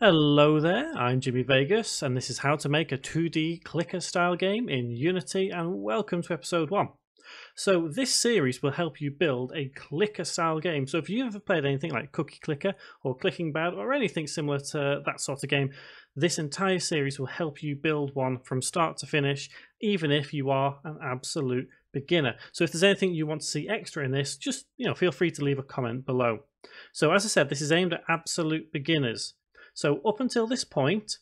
Hello there, I'm Jimmy Vegas, and this is how to make a 2D clicker style game in Unity, and welcome to episode 1. So, this series will help you build a clicker style game. So, if you've ever played anything like Cookie Clicker or Clicking Bad or anything similar to that sort of game, this entire series will help you build one from start to finish, even if you are an absolute beginner. So, if there's anything you want to see extra in this, just you know, feel free to leave a comment below. So, as I said, this is aimed at absolute beginners. So up until this point,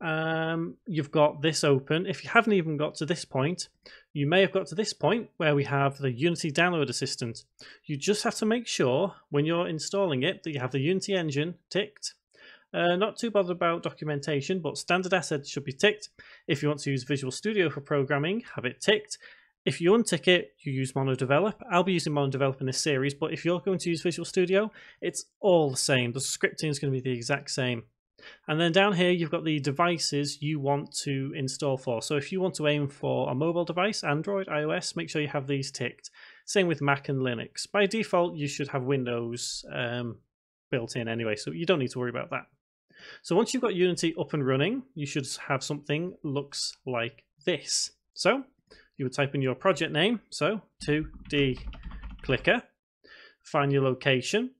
um, you've got this open. If you haven't even got to this point, you may have got to this point where we have the Unity Download Assistant. You just have to make sure when you're installing it that you have the Unity engine ticked. Uh, not too bothered about documentation, but standard assets should be ticked. If you want to use Visual Studio for programming, have it ticked. If you untick it, you use MonoDevelop. I'll be using MonoDevelop in this series, but if you're going to use Visual Studio, it's all the same. The scripting is going to be the exact same. And then down here, you've got the devices you want to install for. So if you want to aim for a mobile device, Android, iOS, make sure you have these ticked. Same with Mac and Linux. By default, you should have Windows um, built in anyway, so you don't need to worry about that. So once you've got Unity up and running, you should have something looks like this. So you would type in your project name, so 2D clicker, find your location,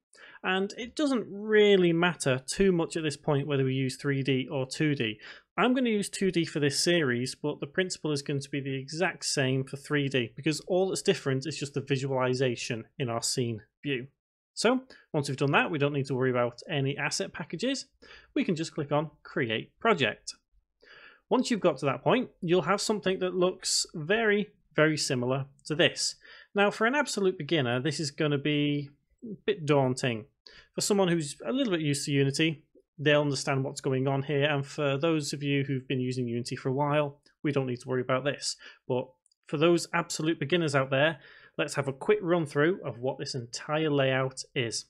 and it doesn't really matter too much at this point whether we use 3D or 2D. I'm going to use 2D for this series, but the principle is going to be the exact same for 3D because all that's different is just the visualization in our scene view. So once we've done that, we don't need to worry about any asset packages. We can just click on Create Project. Once you've got to that point, you'll have something that looks very, very similar to this. Now, for an absolute beginner, this is going to be bit daunting for someone who's a little bit used to Unity, they'll understand what's going on here. And for those of you who've been using Unity for a while, we don't need to worry about this. But for those absolute beginners out there, let's have a quick run through of what this entire layout is.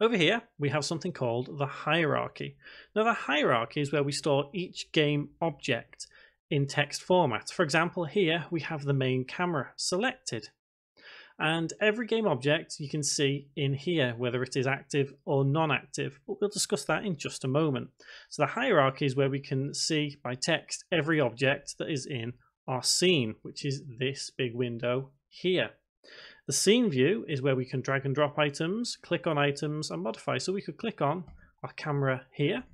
Over here, we have something called the hierarchy. Now, the hierarchy is where we store each game object in text format. For example, here we have the main camera selected. And every game object you can see in here, whether it is active or non-active, but we'll discuss that in just a moment. So the hierarchy is where we can see by text every object that is in our scene, which is this big window here. The scene view is where we can drag and drop items, click on items and modify. So we could click on our camera here.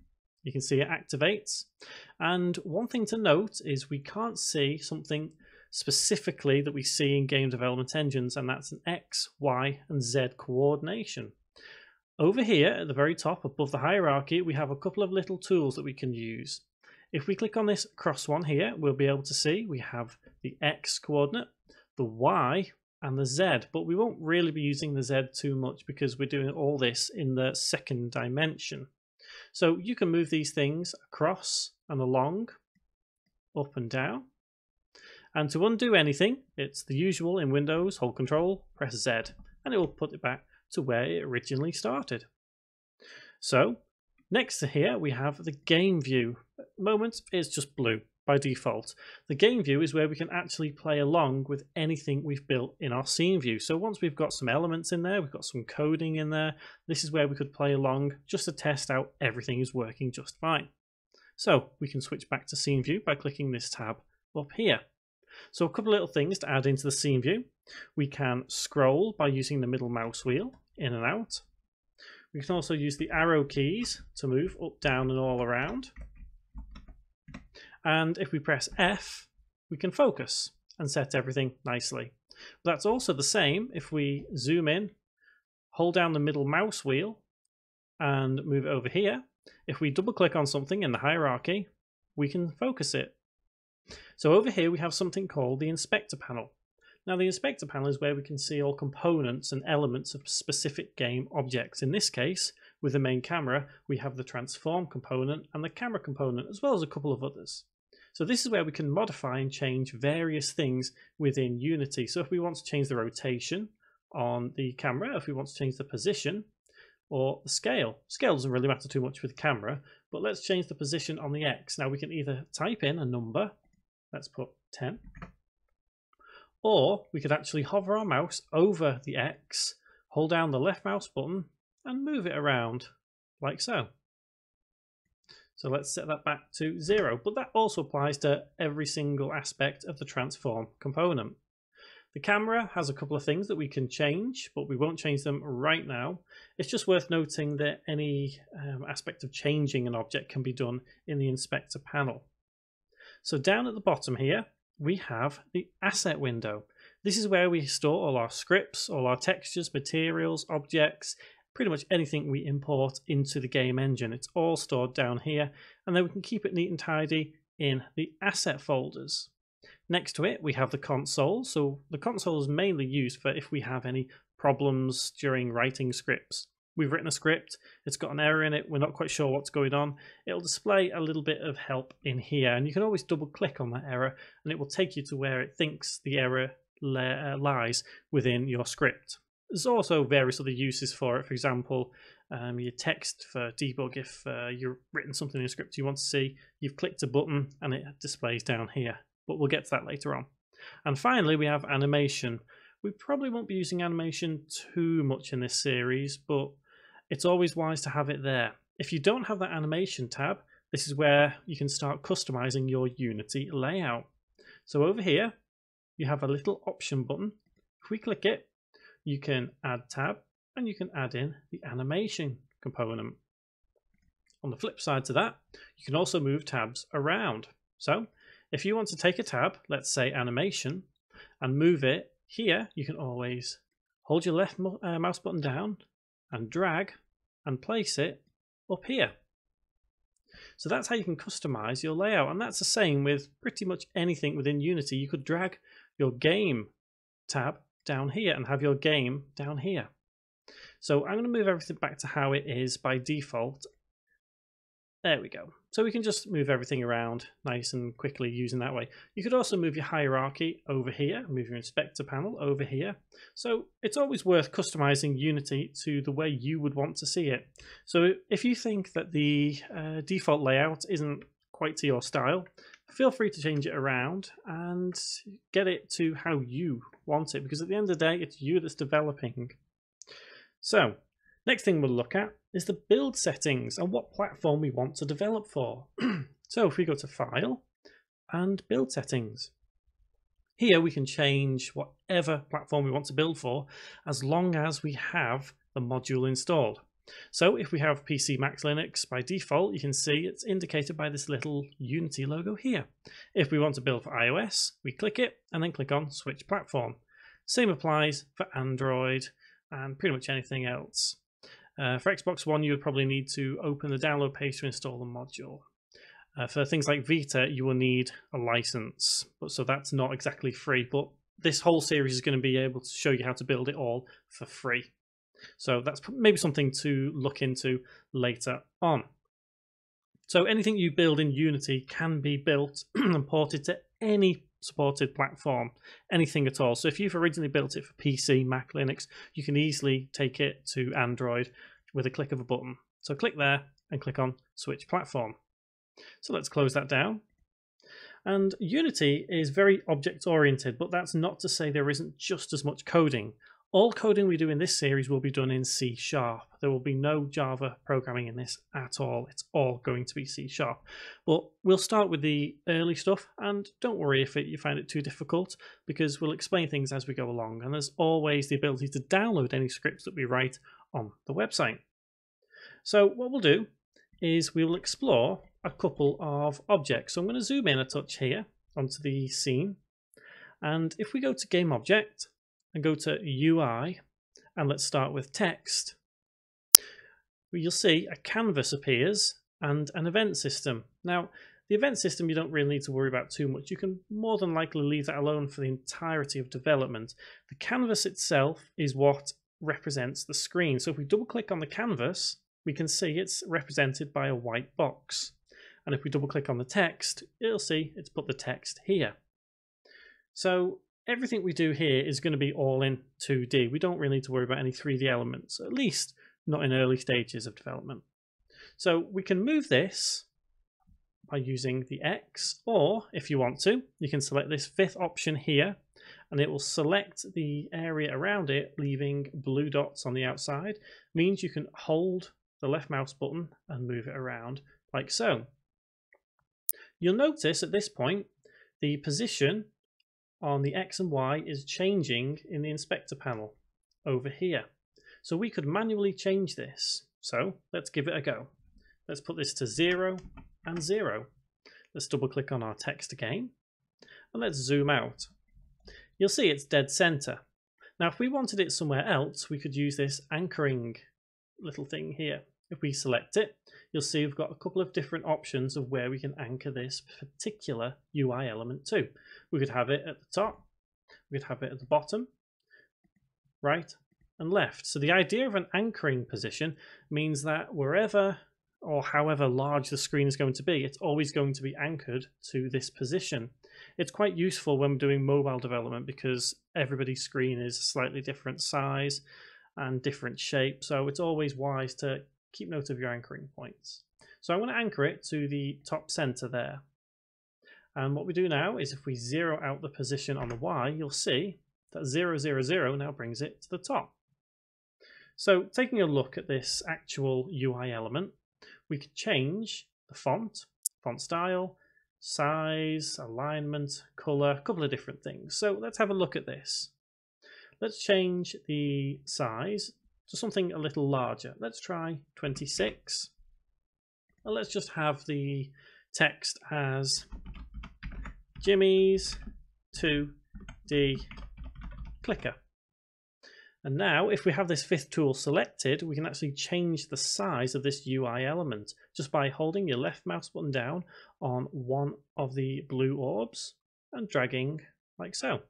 You can see it activates. And one thing to note is we can't see something specifically that we see in game development engines, and that's an X, Y, and Z coordination. Over here at the very top, above the hierarchy, we have a couple of little tools that we can use. If we click on this cross one here, we'll be able to see we have the X coordinate, the Y, and the Z, but we won't really be using the Z too much because we're doing all this in the second dimension. So you can move these things across and along, up and down. And to undo anything, it's the usual in Windows, hold Control, press Z, and it will put it back to where it originally started. So, next to here we have the game view. At the moment, it's just blue by default. The game view is where we can actually play along with anything we've built in our scene view. So once we've got some elements in there, we've got some coding in there, this is where we could play along just to test out everything is working just fine. So we can switch back to scene view by clicking this tab up here. So a couple little things to add into the scene view. We can scroll by using the middle mouse wheel in and out. We can also use the arrow keys to move up, down and all around. And if we press F, we can focus and set everything nicely. That's also the same if we zoom in, hold down the middle mouse wheel and move over here. If we double click on something in the hierarchy, we can focus it so over here we have something called the inspector panel. Now the inspector panel is where we can see all components and elements of specific game objects. In this case, with the main camera, we have the transform component and the camera component, as well as a couple of others. So this is where we can modify and change various things within Unity. So if we want to change the rotation on the camera, if we want to change the position, or the scale. Scale doesn't really matter too much with camera, but let's change the position on the X. Now we can either type in a number Let's put 10. Or we could actually hover our mouse over the X, hold down the left mouse button and move it around like so. So let's set that back to zero. But that also applies to every single aspect of the transform component. The camera has a couple of things that we can change, but we won't change them right now. It's just worth noting that any um, aspect of changing an object can be done in the inspector panel. So down at the bottom here, we have the asset window. This is where we store all our scripts, all our textures, materials, objects, pretty much anything we import into the game engine. It's all stored down here, and then we can keep it neat and tidy in the asset folders. Next to it, we have the console. So the console is mainly used for if we have any problems during writing scripts. We've written a script, it's got an error in it, we're not quite sure what's going on. It'll display a little bit of help in here, and you can always double click on that error, and it will take you to where it thinks the error uh, lies within your script. There's also various other uses for it. For example, um, your text for debug. If uh, you've written something in a script you want to see, you've clicked a button and it displays down here. But we'll get to that later on. And finally, we have animation. We probably won't be using animation too much in this series, but it's always wise to have it there. If you don't have that animation tab, this is where you can start customizing your Unity layout. So over here, you have a little option button. If we click it, you can add tab and you can add in the animation component. On the flip side to that, you can also move tabs around. So if you want to take a tab, let's say animation, and move it here, you can always hold your left uh, mouse button down and drag and place it up here. So that's how you can customize your layout. And that's the same with pretty much anything within Unity. You could drag your game tab down here and have your game down here. So I'm going to move everything back to how it is by default. There we go. So we can just move everything around nice and quickly using that way. You could also move your hierarchy over here, move your inspector panel over here. So it's always worth customizing Unity to the way you would want to see it. So if you think that the uh, default layout isn't quite to your style, feel free to change it around and get it to how you want it because at the end of the day it's you that's developing so next thing we'll look at is the build settings and what platform we want to develop for so if we go to file and build settings here we can change whatever platform we want to build for as long as we have the module installed so if we have PC Mac Linux by default, you can see it's indicated by this little Unity logo here. If we want to build for iOS, we click it and then click on Switch Platform. Same applies for Android and pretty much anything else. Uh, for Xbox One, you would probably need to open the download page to install the module. Uh, for things like Vita, you will need a license, but so that's not exactly free. But this whole series is going to be able to show you how to build it all for free. So that's maybe something to look into later on. So anything you build in Unity can be built and ported to any supported platform, anything at all. So if you've originally built it for PC, Mac, Linux, you can easily take it to Android with a click of a button. So click there and click on Switch Platform. So let's close that down. And Unity is very object oriented, but that's not to say there isn't just as much coding. All coding we do in this series will be done in C Sharp. There will be no Java programming in this at all. It's all going to be C Sharp. But we'll start with the early stuff and don't worry if it, you find it too difficult because we'll explain things as we go along. And there's always the ability to download any scripts that we write on the website. So what we'll do is we will explore a couple of objects. So I'm going to zoom in a touch here onto the scene. And if we go to game object, and go to UI and let's start with text, you'll see a canvas appears and an event system. Now, the event system you don't really need to worry about too much. You can more than likely leave that alone for the entirety of development. The canvas itself is what represents the screen. So if we double click on the canvas, we can see it's represented by a white box. And if we double click on the text, you'll see it's put the text here. So everything we do here is going to be all in 2D. We don't really need to worry about any 3D elements, at least not in early stages of development. So we can move this by using the X, or if you want to, you can select this fifth option here, and it will select the area around it, leaving blue dots on the outside. Means you can hold the left mouse button and move it around like so. You'll notice at this point the position on the X and Y is changing in the inspector panel over here. So we could manually change this. So let's give it a go. Let's put this to 0 and 0. Let's double click on our text again and let's zoom out. You'll see it's dead center. Now if we wanted it somewhere else we could use this anchoring little thing here. If we select it you'll see we've got a couple of different options of where we can anchor this particular UI element to. We could have it at the top, we could have it at the bottom, right and left. So the idea of an anchoring position means that wherever or however large the screen is going to be, it's always going to be anchored to this position. It's quite useful when we're doing mobile development because everybody's screen is slightly different size and different shape. So it's always wise to keep note of your anchoring points. So I want to anchor it to the top center there. And what we do now is if we zero out the position on the Y, you'll see that 000 now brings it to the top. So taking a look at this actual UI element, we could change the font, font style, size, alignment, color, a couple of different things. So let's have a look at this. Let's change the size to something a little larger. Let's try 26. And let's just have the text as Jimmy's 2D clicker. And now if we have this fifth tool selected, we can actually change the size of this UI element just by holding your left mouse button down on one of the blue orbs and dragging like so.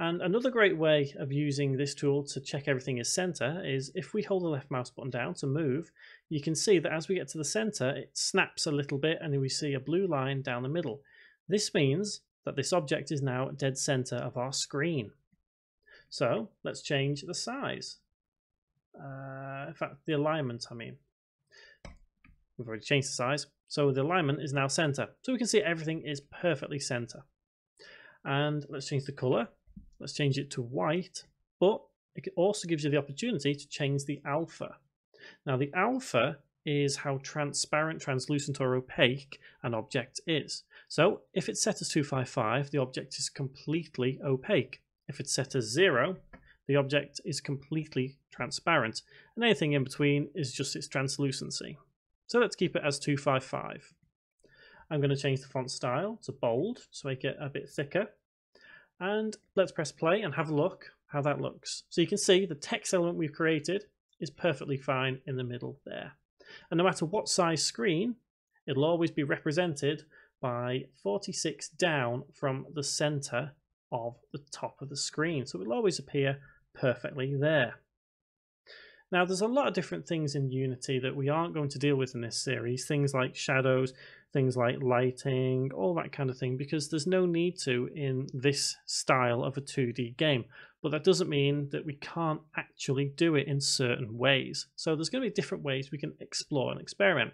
And another great way of using this tool to check everything is center is if we hold the left mouse button down to move, you can see that as we get to the center, it snaps a little bit and we see a blue line down the middle. This means that this object is now dead center of our screen. So let's change the size. Uh, in fact, the alignment, I mean. We've already changed the size. So the alignment is now center. So we can see everything is perfectly center. And let's change the color. Let's change it to white. But it also gives you the opportunity to change the alpha. Now the alpha is how transparent, translucent or opaque an object is. So if it's set as 255, the object is completely opaque. If it's set as zero, the object is completely transparent, and anything in between is just its translucency. So let's keep it as 255. I'm going to change the font style to bold to make it a bit thicker. And let's press play and have a look how that looks. So you can see the text element we've created is perfectly fine in the middle there. And no matter what size screen, it'll always be represented by 46 down from the center of the top of the screen. So it will always appear perfectly there. Now, there's a lot of different things in Unity that we aren't going to deal with in this series, things like shadows, things like lighting, all that kind of thing, because there's no need to in this style of a 2D game. But that doesn't mean that we can't actually do it in certain ways. So there's going to be different ways we can explore and experiment.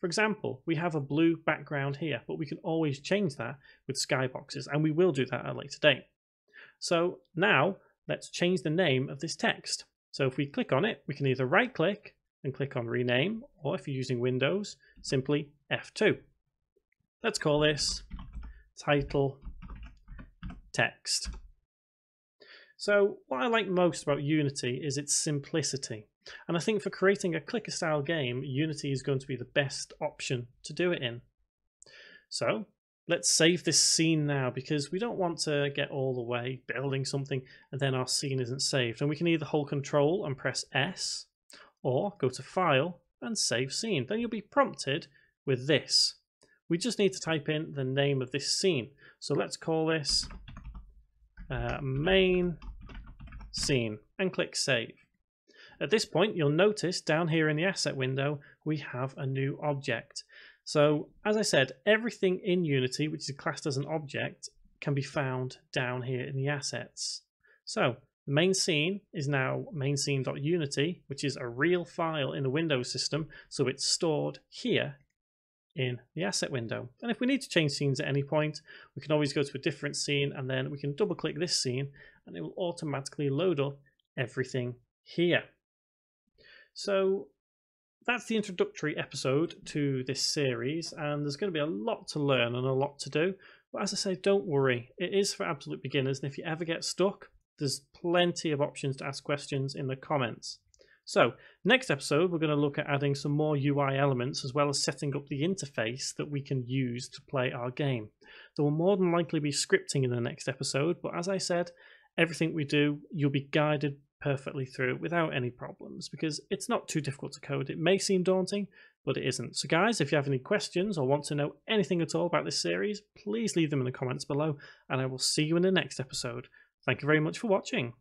For example, we have a blue background here, but we can always change that with skyboxes, and we will do that at a later date. So now let's change the name of this text. So if we click on it, we can either right click and click on rename, or if you're using Windows, simply F2. Let's call this title text. So what I like most about Unity is its simplicity. And I think for creating a clicker style game, Unity is going to be the best option to do it in. So let's save this scene now because we don't want to get all the way building something and then our scene isn't saved. And we can either hold control and press S or go to file and save scene. Then you'll be prompted with this. We just need to type in the name of this scene. So let's call this uh, main scene and click save. At this point, you'll notice down here in the asset window, we have a new object. So as I said, everything in Unity, which is classed as an object, can be found down here in the assets. So the main scene is now main mainscene.unity, which is a real file in the Windows system. So it's stored here in the asset window. And if we need to change scenes at any point, we can always go to a different scene and then we can double click this scene and it will automatically load up everything here. So that's the introductory episode to this series, and there's going to be a lot to learn and a lot to do. But as I say, don't worry, it is for absolute beginners, and if you ever get stuck, there's plenty of options to ask questions in the comments. So, next episode, we're going to look at adding some more UI elements as well as setting up the interface that we can use to play our game. There will more than likely be scripting in the next episode, but as I said, everything we do, you'll be guided perfectly through without any problems because it's not too difficult to code. It may seem daunting, but it isn't. So, guys, if you have any questions or want to know anything at all about this series, please leave them in the comments below, and I will see you in the next episode. Thank you very much for watching.